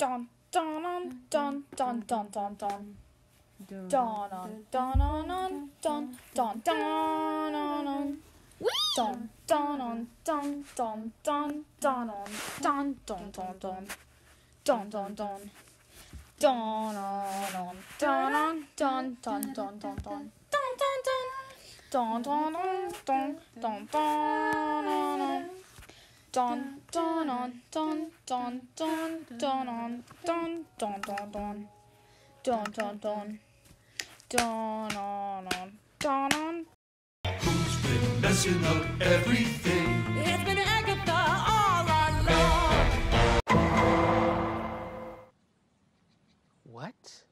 dun dun dun dun dun dun dun. Dun dun dun dun dun dun dun dun. Dun dun dun dun dun dun dun dun dun dun. Dun dun dun. Dun dun dun dun dun dun dun dun dun. Dun dun dun. Dun dun dun dun dun dun. Don, don, on, don, don, don, don, on, don, don, don, don, don, don, don, don, on, on, don, on. Who's been messing up everything? It's been Agatha all along. What?